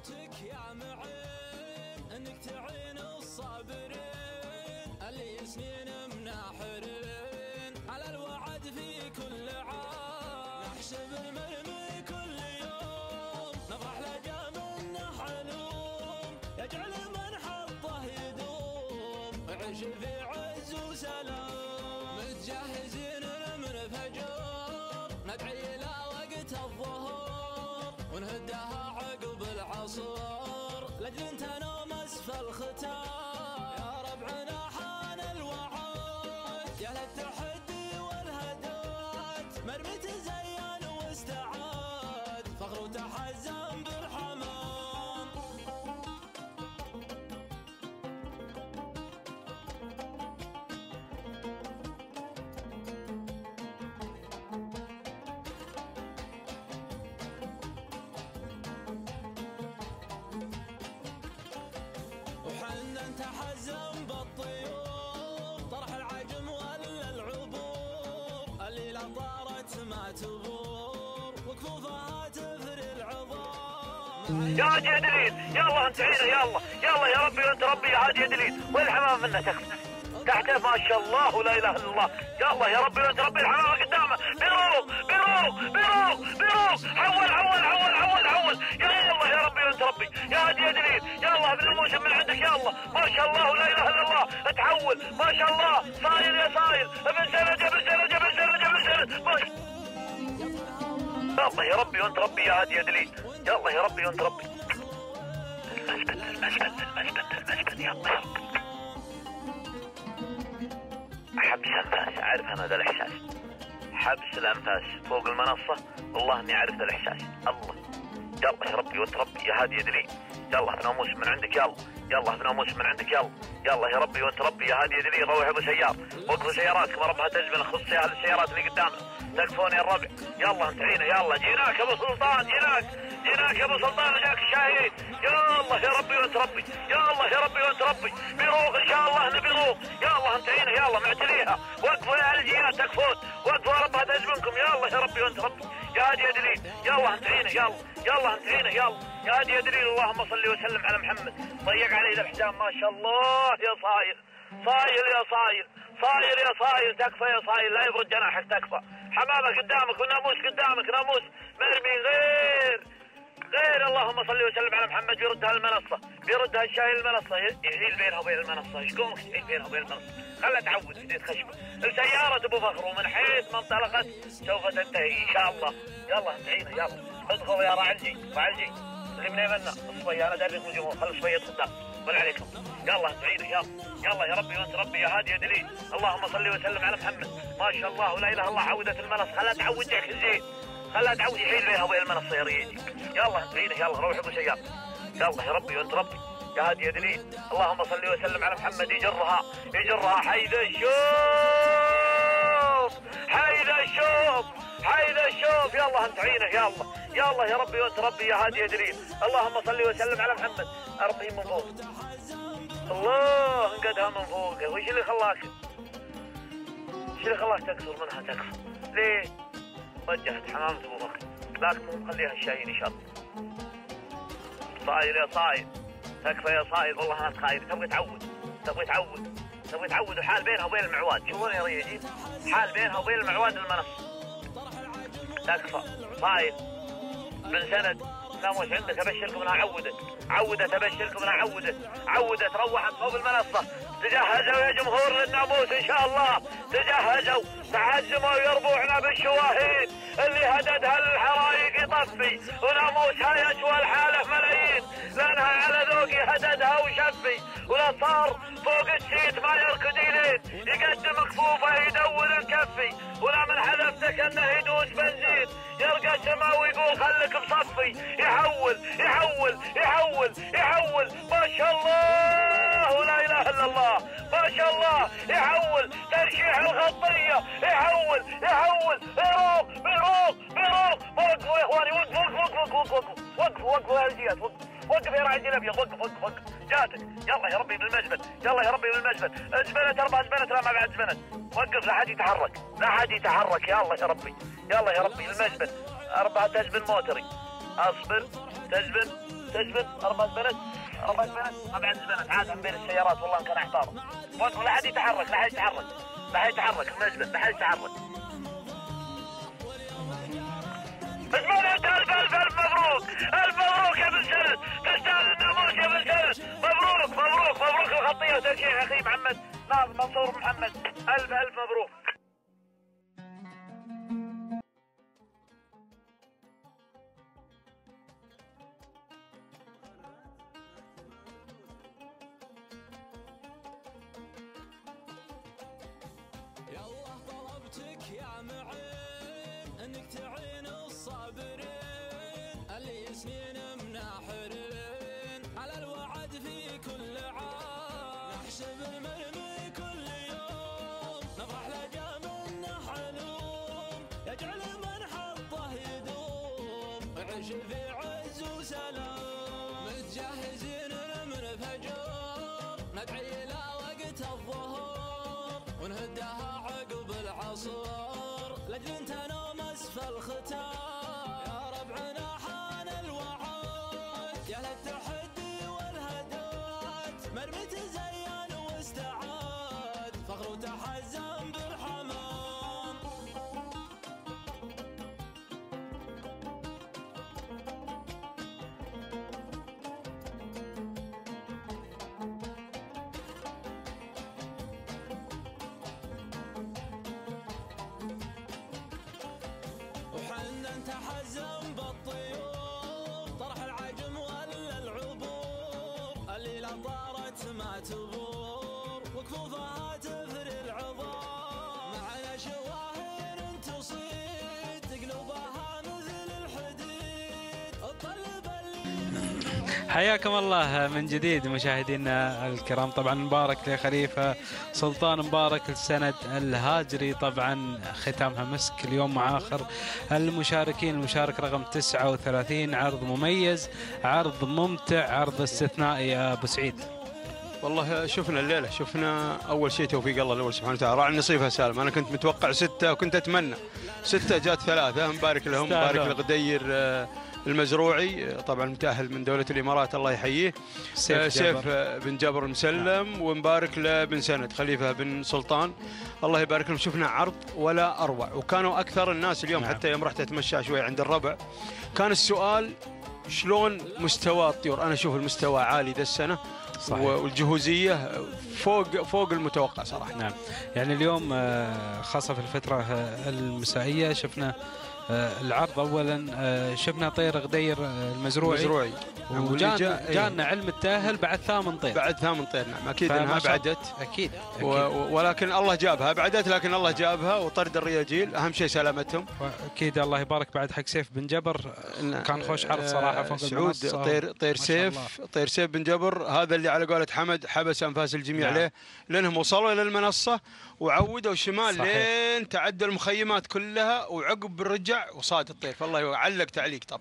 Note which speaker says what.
Speaker 1: طلبتك يا معين إنك تعين الصابرين اللي سنين مناحرين على الوعد في كل عام. نحسب المرمي كل يوم نفرح لجا منا حلوم يجعل من حطه يدوم. عيش في عز وسلام. متجهزين من فجر ندعي إلى وقت الظهر ونهدها عقب العصر لاجل تنام أسفل ختام طارت ما تبور وكفوفها العظام.
Speaker 2: يا هادي يا دليل يلا انتهينا يلا يلا يا ربي وانت ربي يا هادي يا دليل. والحمام منه تخفى تحته ما شاء الله ولا إله إلا الله. يلا يا ربي وانت ربي الحمام قدامه. بيروق بيروق بيروق بيروق حول حول حول حول حول. يا الله يا ربي وانت ربي. يا هادي يا دليل. يلا بالموسم من عندك يلا. ما شاء الله ولا إله إلا الله. تحول ما شاء الله. صاير يا صاير. ابن سنه ابن سنه يلا يا ربي وانت ربي يا هادي يا دليل. يلا يا ربي وانت ربي. المسبت المسبت المسبت المسبت يلا يلا حبس انفاس أعرف أنا ذا الإحساس. حبس الأنفاس فوق المنصة. والله إني أعرف ذا الإحساس. الله. يلا يا ربي وانت ربي يا هادي يا دليل. يلا بناموس من عندك يلا. يلا بناموس من عندك يلا. يلا يا ربي وانت ربي يا هادي يا دليل. روح ابو سيار. وقفوا سياراتكم ربها تجبن خصي أهل السيارات اللي قدامنا. تكفون يا الربع. يلا انتهينا يلا. جيناك أبو سلطان جيناك. جيناك يا أبو سلطان وجاك الشاهين يا الله يا ربي وانت ربي. يا الله يا ربي وانت ربي. بيروق إن شاء الله نبي يلا انتهينا يلا. معتليها. وقفوا يا أهل الجيات تكفون. وقفوا ربها تجبنكم يلا يا ربي وانت ربي. يا هادي يا دليل. يلا انتهينا يلا. يلا انتهينا يلا. يا هادي يا دليل اللهم صل وسلم على محمد. ضيق علي الحجام ما شاء الله يا صاير صاير يا صاير. صاير يا صاير. تكفى يا صاير. لا يبرد جناحك تكفى. حمامك قدامك وناموس قدامك ناموس. مرمي غير. غير. اللهم صل وسلم على محمد. بيردها المنصه بيردها الشاي المنصة. يحيل بينها وبين المنصة. إيش قومك تحيل بينها وبين المنصة؟ خلها تعود في ديت خشبه السيارة أبو فخر ومن حيث ما انطلقت سوف تنتهي إن شاء الله. يلا انتهينا. يلا. ادخل يا راعلجي اللي من يمنا الصبي أنا داري الجمهور خلي الصبي قدام ولا عليكم. يلا انتهينا يلا يلا يا ربي وأنت ربي يا هادي يا دليل. اللهم صل وسلم على محمد. ما شاء الله ولا إله إلا الله عودت المنصه خلها تعود جاك الزين خلها تعود يحيل بينها وبين المنصه يا ريجي يلا انتهينا يلا روح ابو سيار يلا يا ربي وأنت ربي يا هادي يا دليل. اللهم صل وسلم على محمد يجرها يجرها حيد الشوف حيد الشوف حيد الشوف. يلا انتهينا يلا يلا يا ربي وانت ربي يا هادي يا دليل. اللهم صل وسلم على محمد. ارقيه من فوق. الله انقدها من فوق وش اللي خلاك؟ إيش اللي خلاك تكسر منها تكسر؟ ليه؟ وجهت حمامة ابو بكر لكن مو مخليها الشاهين إن شاء الله. صاير يا صاير تكفى يا صاير والله أنا خايف. تبغى تعود. تبغى تعود. تبغى تعود. وحال بينها وبين المعواد. شوفون يا ريجين حال بينها وبين المعواد المنصه تكفى. صاير من سند ناموس عندك أبشركم انها عودت عودت أبشركم انها عودت عودت روحت فوق المنصة. تجهزوا يا جمهور للناموس إن شاء الله. تجهزوا. تعزموا يربوعنا بالشواهين اللي هددها الحرايق يطفي وناموسها يشوى الحالة ملايين. لأنها على ذوقي هددها وشفي. ولا صار فوق السيت ما يركض يقدم كفوفه يدور الكفي. ولا من حلفتك أنه بنزين يلقى السما ويقول خليك مصفي يحول يحول يحول يحول. ما شاء الله. ولا إله إلا الله. ما شاء الله. يحول. ترشيح الخطيه يحول يحول. يروق بيروق بيروق. وقفوا يا إخواني. وقفوا وقفوا وقفوا وقفوا وقفوا يا الجيات وقفوا وقف يا راعي الابيض وقف وقف وقف. جاتك. يلا يا ربي بالمجبل يلا يا ربي بالمجبل اجبنت أربع اجبنت. لا ما بعد اجبنت. وقف. لا حد يتحرك. لا حد يتحرك. يا الله يا ربي. يلا يا ربي المجبل أربعة تجبن موتري. أصبر. تجبن. تجبد أربع بنت أربع بنت ابعد البنت عاد عن بين السيارات والله إن كان أحتار. فوق لا حد يتحرك. لا حد يتحرك. لا حد يتحرك. المزبل لا حد يتحرك. اسمعنا انت الف الف الف مبروك. الف مبروك يا ابن سند تستاهل الناموس يا ابن سند مبروك مبروك مبروك. الخطية وترشيح أخي محمد. ناظر منصور محمد. ألف ألف مبروك.
Speaker 1: طلبتك يا معين إنك تعين الصابرين اللي سنين مناحرين على الوعد في كل عام. نحسب المرمي كل يوم نفرح لجام حلوم يجعل من حطه يدوم. يعيش في عز وسلام. متجهزين من فجر ندعي إلى وقت الظهر ونهدها عقب العصر لاجل تنام اسفل ختام يا ربعنا حان الوعد يا للتحدي والهدات مرمي تزين واستعاد فخر وتحزم تحزم بالطيور. طرح العجم ولا العبور. اللي لا طارت ما تبور. وكفوفها تفري
Speaker 3: حياكم الله من جديد مشاهدينا الكرام. طبعا مبارك لخليفة سلطان مبارك السند الهاجري. طبعا ختامها مسك اليوم مع آخر المشاركين. المشارك رقم 39 عرض مميز عرض ممتع عرض استثنائي يا أبو سعيد.
Speaker 4: والله شفنا الليلة شفنا أول شيء توفيق الله الأول سبحانه وتعالى. راعي نصيبها سالم. أنا كنت متوقع ستة وكنت أتمنى. ستة جات ثلاثة. مبارك لهم مبارك. لغدير آه، المزروعي طبعا متأهل من دولة الإمارات الله يحييه.
Speaker 3: سيف
Speaker 4: آه، سيف. آه، بن جبر المسلم ومبارك لبن سند خليفة بن سلطان. الله يبارك لهم. شفنا عرض ولا أروع. وكانوا أكثر الناس اليوم
Speaker 3: نعم.
Speaker 4: حتى يوم رحت اتمشى شوي عند الربع. كان السؤال شلون مستوى الطيور؟ أنا أشوف المستوى عالي ذا السنة
Speaker 3: صحيح.
Speaker 4: والجهوزية فوق فوق المتوقع صراحة.
Speaker 3: نعم. يعني اليوم آه، خاصة في الفترة آه، المسائية شفنا العرض اولا آه، شفنا طير غدير آه، المزروعي
Speaker 4: مزروعي واللي
Speaker 3: وجانا
Speaker 4: إيه.
Speaker 3: جانا علم التأهل بعد ثامن طير
Speaker 4: بعد ثامن طير نعم
Speaker 3: أكيد
Speaker 4: إنها
Speaker 3: شاء-
Speaker 4: بعدت
Speaker 3: أكيد,
Speaker 4: أكيد. ولكن الله جابها بعدت لكن الله جابها وطرد الرياجيل أهم شيء سلامتهم
Speaker 3: أكيد الله يبارك بعد حق سيف بن جبر كان خوش عرض صراحة فوق
Speaker 4: سعود. طير طير سيف طير سيف بن جبر هذا اللي على قولة حمد حبس أنفاس الجميع
Speaker 3: نعم.
Speaker 4: عليه لأنهم وصلوا إلى المنصة وعودوا شمال
Speaker 3: صحيح.
Speaker 4: لين تعدوا المخيمات كلها وعقب رجع وصاد الطير فالله علق تعليق طبعا.